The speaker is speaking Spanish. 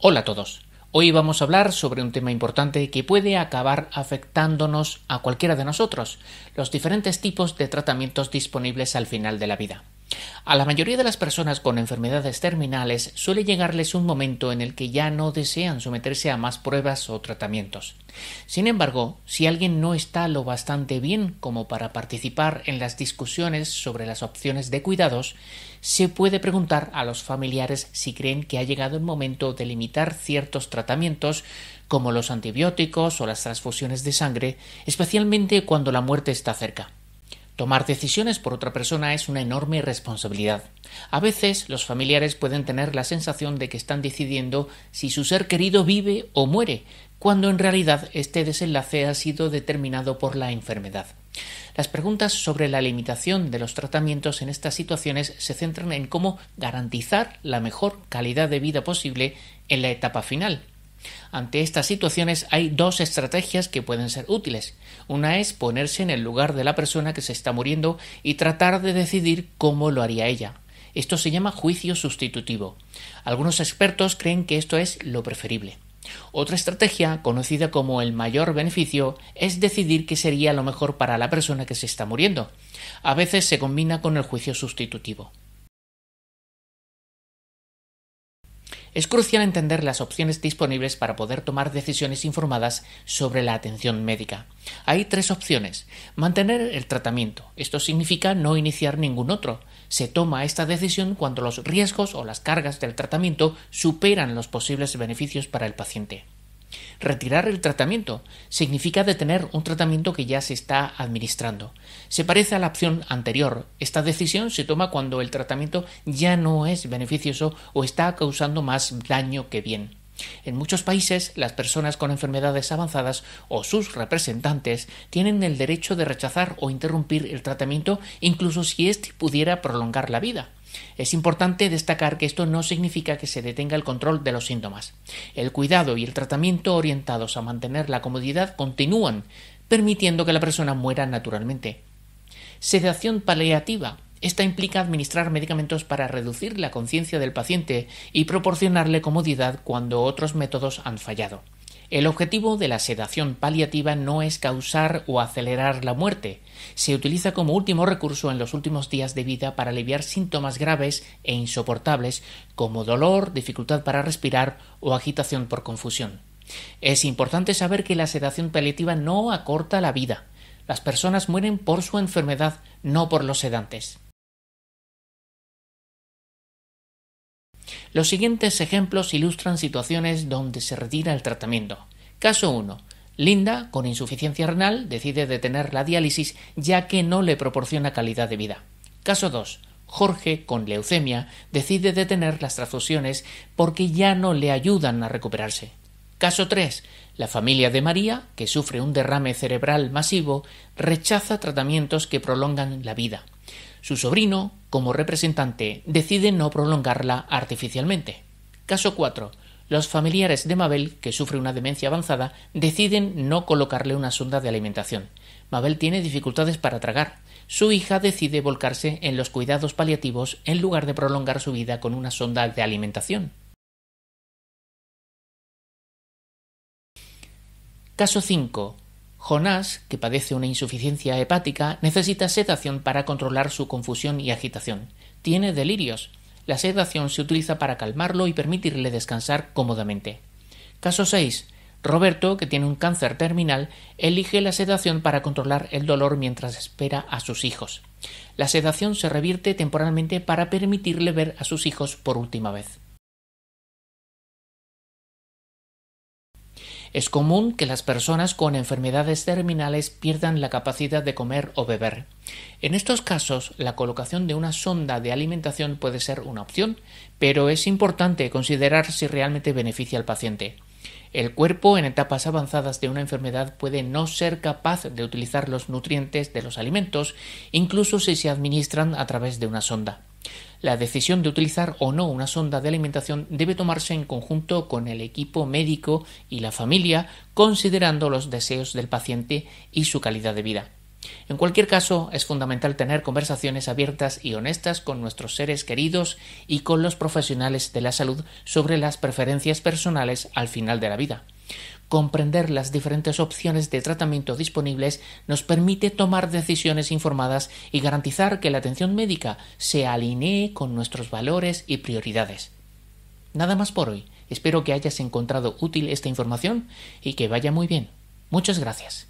Hola a todos. Hoy vamos a hablar sobre un tema importante que puede acabar afectándonos a cualquiera de nosotros, los diferentes tipos de tratamientos disponibles al final de la vida. A la mayoría de las personas con enfermedades terminales suele llegarles un momento en el que ya no desean someterse a más pruebas o tratamientos. Sin embargo, si alguien no está lo bastante bien como para participar en las discusiones sobre las opciones de cuidados, se puede preguntar a los familiares si creen que ha llegado el momento de limitar ciertos tratamientos como los antibióticos o las transfusiones de sangre, especialmente cuando la muerte está cerca. Tomar decisiones por otra persona es una enorme responsabilidad. A veces los familiares pueden tener la sensación de que están decidiendo si su ser querido vive o muere, cuando en realidad este desenlace ha sido determinado por la enfermedad. Las preguntas sobre la limitación de los tratamientos en estas situaciones se centran en cómo garantizar la mejor calidad de vida posible en la etapa final, ante estas situaciones hay dos estrategias que pueden ser útiles. Una es ponerse en el lugar de la persona que se está muriendo y tratar de decidir cómo lo haría ella. Esto se llama juicio sustitutivo. Algunos expertos creen que esto es lo preferible. Otra estrategia, conocida como el mayor beneficio, es decidir qué sería lo mejor para la persona que se está muriendo. A veces se combina con el juicio sustitutivo. Es crucial entender las opciones disponibles para poder tomar decisiones informadas sobre la atención médica. Hay tres opciones. Mantener el tratamiento. Esto significa no iniciar ningún otro. Se toma esta decisión cuando los riesgos o las cargas del tratamiento superan los posibles beneficios para el paciente. Retirar el tratamiento significa detener un tratamiento que ya se está administrando. Se parece a la opción anterior. Esta decisión se toma cuando el tratamiento ya no es beneficioso o está causando más daño que bien. En muchos países, las personas con enfermedades avanzadas o sus representantes tienen el derecho de rechazar o interrumpir el tratamiento incluso si éste pudiera prolongar la vida. Es importante destacar que esto no significa que se detenga el control de los síntomas. El cuidado y el tratamiento orientados a mantener la comodidad continúan, permitiendo que la persona muera naturalmente. Sedación paliativa. Esta implica administrar medicamentos para reducir la conciencia del paciente y proporcionarle comodidad cuando otros métodos han fallado. El objetivo de la sedación paliativa no es causar o acelerar la muerte. Se utiliza como último recurso en los últimos días de vida para aliviar síntomas graves e insoportables como dolor, dificultad para respirar o agitación por confusión. Es importante saber que la sedación paliativa no acorta la vida. Las personas mueren por su enfermedad, no por los sedantes. Los siguientes ejemplos ilustran situaciones donde se retira el tratamiento. Caso 1. Linda, con insuficiencia renal, decide detener la diálisis ya que no le proporciona calidad de vida. Caso 2. Jorge, con leucemia, decide detener las transfusiones porque ya no le ayudan a recuperarse. Caso 3. La familia de María, que sufre un derrame cerebral masivo, rechaza tratamientos que prolongan la vida. Su sobrino, como representante, decide no prolongarla artificialmente. Caso 4. Los familiares de Mabel, que sufre una demencia avanzada, deciden no colocarle una sonda de alimentación. Mabel tiene dificultades para tragar. Su hija decide volcarse en los cuidados paliativos en lugar de prolongar su vida con una sonda de alimentación. Caso 5. Jonás, que padece una insuficiencia hepática, necesita sedación para controlar su confusión y agitación. Tiene delirios. La sedación se utiliza para calmarlo y permitirle descansar cómodamente. Caso 6. Roberto, que tiene un cáncer terminal, elige la sedación para controlar el dolor mientras espera a sus hijos. La sedación se revierte temporalmente para permitirle ver a sus hijos por última vez. Es común que las personas con enfermedades terminales pierdan la capacidad de comer o beber. En estos casos, la colocación de una sonda de alimentación puede ser una opción, pero es importante considerar si realmente beneficia al paciente. El cuerpo en etapas avanzadas de una enfermedad puede no ser capaz de utilizar los nutrientes de los alimentos, incluso si se administran a través de una sonda. La decisión de utilizar o no una sonda de alimentación debe tomarse en conjunto con el equipo médico y la familia, considerando los deseos del paciente y su calidad de vida. En cualquier caso, es fundamental tener conversaciones abiertas y honestas con nuestros seres queridos y con los profesionales de la salud sobre las preferencias personales al final de la vida. Comprender las diferentes opciones de tratamiento disponibles nos permite tomar decisiones informadas y garantizar que la atención médica se alinee con nuestros valores y prioridades. Nada más por hoy. Espero que hayas encontrado útil esta información y que vaya muy bien. Muchas gracias.